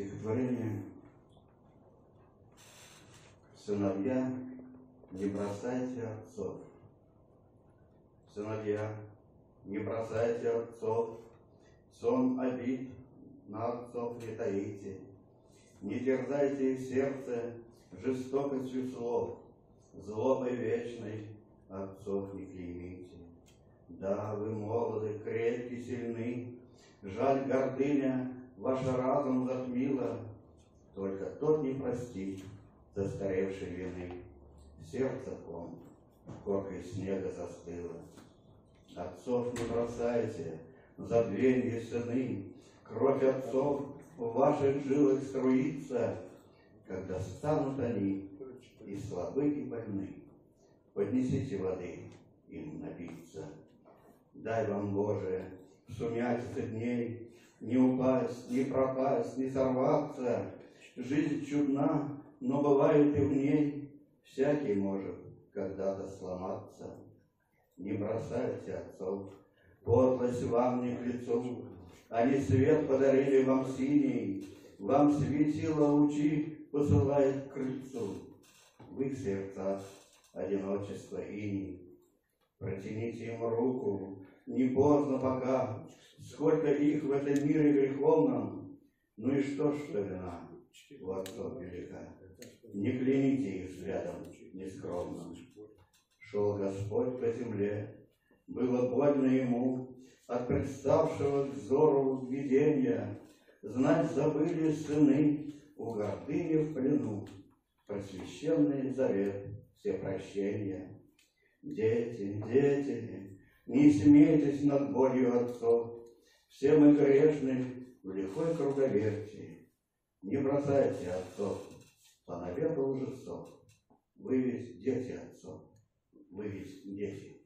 Стихотворение «Сыновья, не бросайте отцов». Сыновья, не бросайте отцов, Сон обид на отцов не таите, Не терзайте их сердце жестокостью слов, Злобой вечной отцов не клеймите. Да, вы молоды, крепки, сильны, Жаль, гордыня ваш разум затмила, Только тот не простит застаревшей вины. Сердце он коркой снега застыло. Отцов не бросайте, забвенье сыны, Кровь отцов в ваших жилах струится, Когда станут они и слабы, и больны. Поднесите воды им напиться. Дай вам, Боже, в сумятице дней Не упасть, не пропасть, не сорваться. Жизнь чудна, но бывает и в ней Всякий может когда-то сломаться. Не бросайте отцов, подлость вам не к лицу. Они свет подарили вам синий, Вам светило лучи посылает к крыльцу. В их сердцах одиночество и Протяните им руку, не поздно пока, Сколько их в этом мире греховном, Ну и что что вина у отцов велика. Не кляните их взглядом нескромным. Шел Господь по земле, было больно ему от представшего взору видения. Знать забыли сыны у гордыни в плену, просвященный завет, все прощения. Дети, дети, не смейтесь над болью отцов, все мы грешны в лихой круговерти. Не бросайте отцов навету лжецов. Вы ведь дети отцов, вы ведь дети